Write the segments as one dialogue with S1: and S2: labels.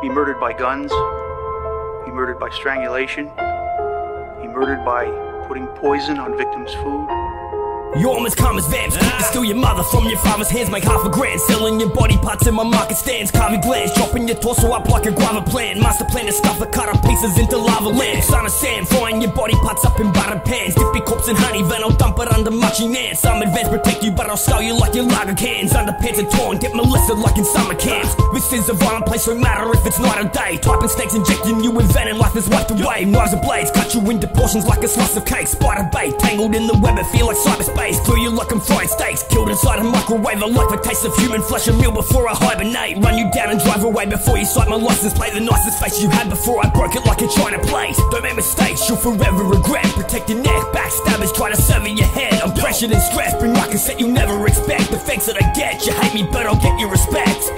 S1: He murdered by guns. He murdered by strangulation. He murdered by putting poison on victims' food.
S2: You're almost calm as vamps. To steal your mother from your father's hands. Make half a grand. Selling your body parts in my market stands. Carving glands. Dropping your torso up like a guava plant. Master plan to stuff the cut up pieces into lava land. Son of Sam. Frying your body parts up in butter pans. Dip your corpse in honey. Then I'll dump it under muching ants. I'm advanced. Protect you, but I'll scour you like your lager cans. Underpants are torn. Get molested like in summer camps. This is a violent place. No matter if it's night or day. Taipan snakes. Injecting you with venom. Life is wiped away. Knives and blades. Cut you into portions like a slice of cake. Spider bait. Tangled in the web. It feel like cyberspace. Through you like I'm fried steaks. Killed inside a microwave. I like the taste of human flesh. A meal before I hibernate. Run you down and drive away before you sight my license plate. The nicest face you had before I broke it like a china plate. Don't make mistakes. You'll forever regret. Protect your neck. Backstabbers try to sever your head. I'm pressured and stressed. Bring ruckus that you never expect. The thanks that I get. You hate me, but I'll get your respect.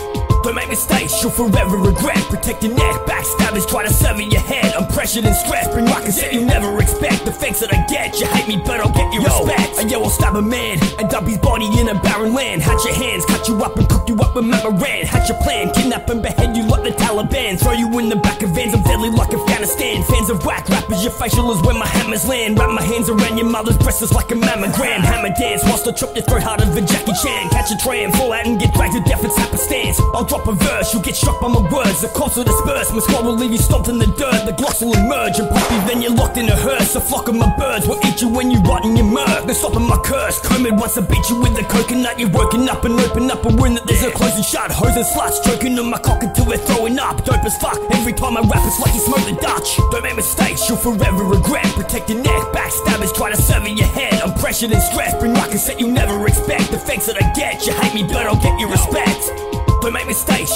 S2: Don't make mistakes, you'll forever regret. Protect your neck, backstabbers try to sever your head. I'm pressured and stressed, bring ruckus that you never expect. The thanks that I get, you hate me, but I'll get your respect. And yo, I'll stab a man and dump his body in a barren land. Hatch your hands, cut you up and cook you up with Mamaran. Hatch your plan, kidnap and behead you like the Taliban. Throw you in the back of vans, I'm deadly like Afghanistan. Fans of whack rappers, your facial is where my hammers land. Wrap my hands around your mother's breasts like a mammogram. Hammer dance, whilst I chop your throat harder than Jackie Chan. Catch a tram, fall out and get dragged to death, it's happenstance. I'll drop a verse, you'll get struck by my words. The cops will disperse, my squad will leave you stomped in the dirt. The gloss will emerge and pop you, then you're locked in a hearse. A flock of my birds will eat you when you rot in your murk. They're stopping my curse. Kermit wants to beat you with a coconut. You're woken up and open up a wound that there's no closing shut. Hoes and sluts choking on my cock until we're throwing up. Dope as fuck. Every time I rap, it's like you smoke the Dutch. Don't make mistakes, you'll forever regret. Protect your neck, backstabbers try to sever your head. I'm pressured and stressed, bring ruckus that you never expect. The thanks that I get, you hate me, but I'll get your respect.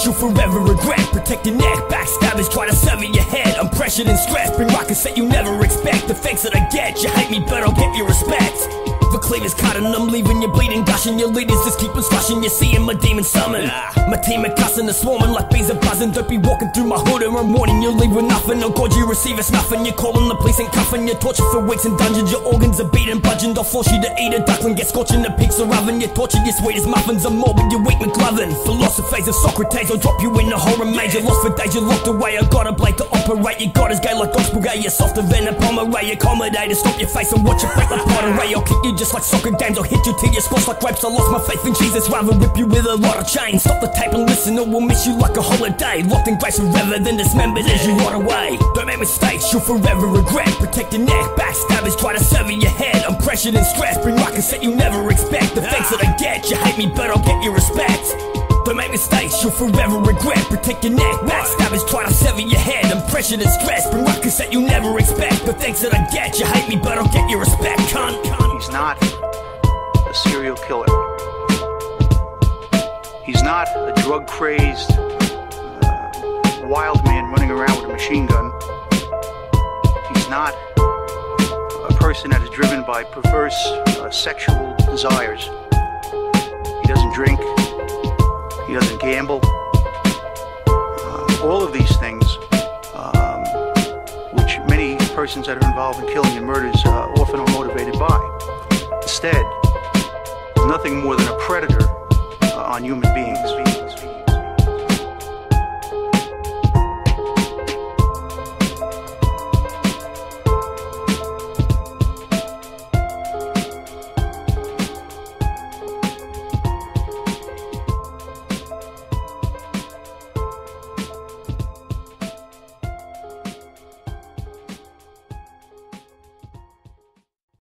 S2: You'll forever regret. Protect your neck, backstabbers try to sever your head. I'm pressured and stressed, bring ruckus that you never expect. The thanks that I get, you hate me, but I'll get your respect. The cleaver's cutting, I'm leaving you bleeding, gushing. Your leaders just keep on slushing. You're seeing my demon summon. My team are cussing, they're swarming like bees are buzzing. Don't be walking through my hood and I'm warning you leave with nothing. Oh god, you receive a snuffing. You're calling the police and cuffing. You're tortured for weeks in dungeons. Your organs are beaten, budging. I'll force you to eat a duckling. Get scorching the pigs are oven. You're tortured, you're sweet as muffins. I'm morbid, you're weak McLovin. Philosophies of Socrates, I'll drop you in a horror maze. You're lost for days, you're locked away. I got a blade to operate. You got as gay like gospel gay. You're softer than a Pomeray. Accommodate to stop your face and watch your break like pottery. I'll kick you just like soccer games. I'll hit you till you squash like grapes. I lost my faith in Jesus. Rather whip you with a lot of chains. Stop the tape and listen, or we'll miss you like a holiday. Locked in grace forever, then dismembered as you rot away. Don't make mistakes, you'll forever regret. Protect your neck, backstabbers try to sever your head. I'm pressured and stressed, bring ruckus that you never expect. The thanks that I get, you hate me, but I'll get your respect. Don't make mistakes, you'll forever regret. Protect your neck, backstabbers try to sever your head. I'm pressured and stressed, bring ruckus that you never expect. The thanks that I get, you hate me, but I'll get your respect. Cunt,
S1: not a serial killer. He's not a drug crazed uh, wild man running around with a machine gun. He's not a person that is driven by perverse uh, sexual desires. He doesn't drink. He doesn't gamble. Uh, all of these things, um, which many persons that are involved in killing and murders Instead, is nothing more than a predator uh, on human beings.